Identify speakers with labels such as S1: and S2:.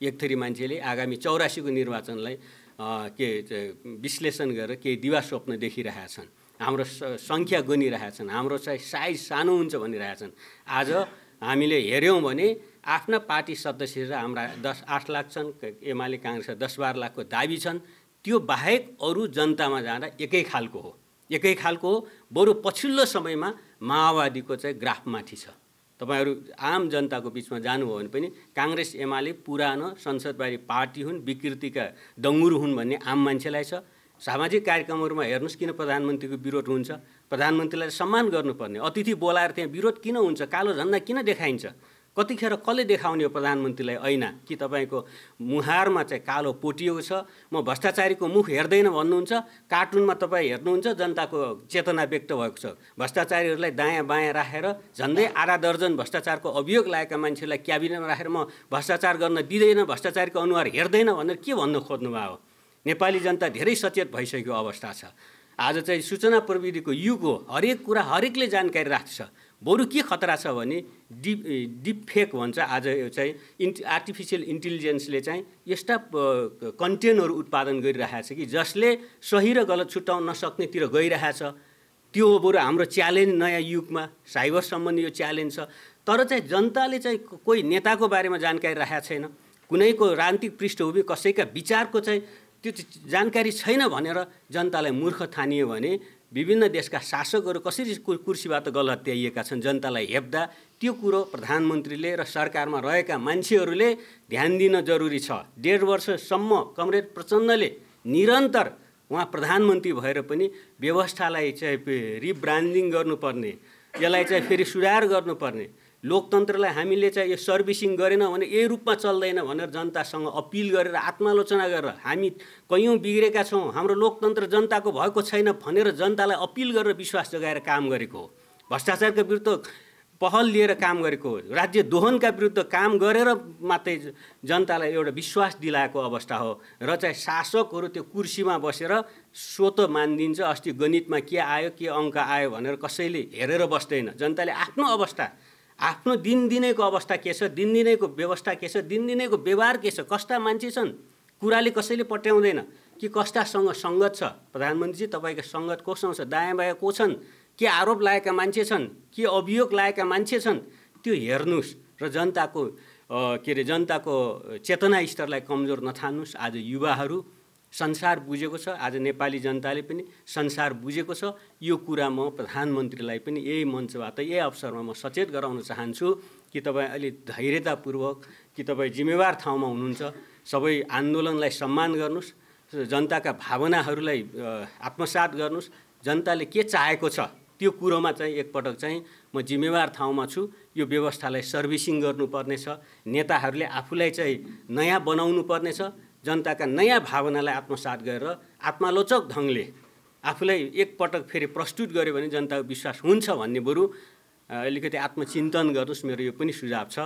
S1: एक थरी मान्छेले आगामी चौरासीको निर्वाचनलाई के विश्लेषण गरेर केही दिवा स्वप्न देखिरहेका छन्। हाम्रो सङ्ख्या गनिरहेका छन्। हाम्रो चाहिँ साइज सानो हुन्छ भनिरहेका छन्। आज हामीले हेऱ्यौँ भने आफ्ना पार्टी सदस्य र हाम्रा दस आठ लाख छन् एमाले काङ्ग्रेसका दस बाह्र लाखको दाबी छन्। त्यो बाहेक अरू जनतामा जाँदा एकै खालको हो। एकै खालको हो। बरु पछिल्लो समयमा माओवादीको चाहिँ ग्राफ माथि छ। तपाईँहरू आम जनताको बिचमा जानुभयो भने पनि काङ्ग्रेस एमाले पुरानो संसदबारी पार्टी हुन् विकृतिका दङ्गुर हुन् भन्ने आम मान्छेलाई छ। सामाजिक कार्यक्रमहरूमा हेर्नुहोस् किन प्रधानमन्त्रीको विरोध हुन्छ। प्रधानमन्त्रीलाई सम्मान गर्नुपर्ने। अतिथि बोलाएर त्यहाँ विरोध किन हुन्छ? कालो झन्डा किन देखाइन्छ? कतिखेर कसले देखाउने हो प्रधानमन्त्रीलाई? ऐना कि तपाईँको मुहारमा चाहिँ कालो पोटिएको छ? म भ्रष्टाचारीको मुख हेर्दैन भन्नुहुन्छ। कार्टुनमा तपाईँ हेर्नुहुन्छ जनताको चेतना व्यक्त भएको छ। भ्रष्टाचारीहरूलाई दायाँ बायाँ राखेर झन्डै आधा दर्जन भ्रष्टाचारको अभियोग लागेका मान्छेलाई क्याबिनेटमा राखेर म भ्रष्टाचार गर्न दिँदैन भ्रष्टाचारीको अनुहार हेर्दैन भनेर के भन्नु खोज्नुभयो? हो नेपाली जनता धेरै सचेत भइसकेको अवस्था छ। आज चाहिँ सूचना प्रविधिको युग हो। हरेक कुरा हरेकले जानकारी राख्छ बरु के खतरा छ भने डिप डिपफेक भन्छ। आज चाहिँ इन्ट आर्टिफिसियल इन्टेलिजेन्सले चाहिँ यस्ता कन्टेन्टहरू उत्पादन गरिरहेको छ कि जसले सही र गलत छुट्याउन नसक्नेतिर गइरहेछ। त्यो हो बरु हाम्रो च्यालेन्ज नयाँ युगमा। साइबर सम्बन्धी यो च्यालेन्ज छ। तर चाहिँ जनताले चाहिँ कोही नेताको बारेमा जानकारी राखेको छैन। कुनैको राजनीतिक पृष्ठभूमि कसैका विचारको चाहिँ त्यो जानकारी छैन भनेर जनतालाई मूर्ख ठानियो भने विभिन्न देशका शासकहरू कसरी कुर्सीबाट गलत त्याइएका छन् जनतालाई हेप्दा त्यो कुरो प्रधानमन्त्रीले र सरकारमा रहेका मान्छेहरूले ध्यान दिन जरुरी छ। डेढ वर्षसम्म कमरेड प्रचण्डले निरन्तर उहाँ प्रधानमन्त्री भएर पनि व्यवस्थालाई चाहिँ रिब्रान्डिङ गर्नुपर्ने यसलाई चाहिँ फेरि सुधार गर्नुपर्ने लोकतन्त्रलाई हामीले चाहिँ यो सर्भिसिङ गरेन भने यही रूपमा चल्दैन भनेर जनतासँग अपिल गरेर आत्मालोचना गरेर हामी कैयौँ बिग्रेका छौँ हाम्रो लोकतन्त्र जनताको भएको छैन भनेर जनतालाई अपिल गरेर विश्वास जगाएर काम गरेको हो। भ्रष्टाचारका विरुद्ध पहल लिएर काम गरेको हो। राज्य दोहनका विरुद्ध काम गरेर मात्रै जनतालाई एउटा विश्वास दिलाएको अवस्था हो र चाहिँ शासकहरू त्यो कुर्सीमा बसेर स्वत मानिदिन्छ अस्ति गणितमा के आयो के अङ्क आयो भनेर कसैले हेरेर बस्दैन। जनताले आफ्नो अवस्था आफ्नो दिनदिनैको अवस्था के छ दिनदिनैको व्यवस्था के छ दिनदिनैको व्यवहार के छ कस्ता मान्छे छन् कुराले कसैले पट्याउँदैन कि कस्तासँग सङ्गत छ प्रधानमन्त्रीजी तपाईँको सङ्गत कोसँग छ दायाँ बायाँ को छन् के आरोप लागेका मान्छे छन् के अभियोग लागेका मान्छे छन् त्यो हेर्नुहोस् र जनताको के अरे जनताको चेतना स्तरलाई कमजोर नठान्नुहोस्। आज युवाहरू संसार बुझेको छ आज नेपाली जनताले पनि संसार बुझेको छ। यो कुरा म प्रधानमन्त्रीलाई पनि यही मञ्चबाट यही अवसरमा म सचेत गराउन चाहन्छु कि तपाईँ अलि धैर्यतापूर्वक कि तपाईँ जिम्मेवार ठाउँमा हुनुहुन्छ। सबै आन्दोलनलाई सम्मान गर्नुहोस् जनताका भावनाहरूलाई आत्मसात गर्नुहोस्। जनताले के चाहेको छ त्यो कुरोमा चाहिँ एकपटक चाहिँ म जिम्मेवार ठाउँमा छु। यो व्यवस्थालाई सर्भिसिङ गर्नुपर्नेछ। नेताहरूले आफूलाई चाहिँ नयाँ बनाउनु पर्नेछ जनताका नयाँ भावनालाई आत्मसात गरेर आत्मालोचक ढङ्गले आफूलाई एकपटक फेरि प्रस्तुत गर्यो भने जनताको विश्वास हुन्छ भन्ने बरु अलिकति आत्मचिन्तन गर्नुहोस् मेरो यो पनि सुझाव छ।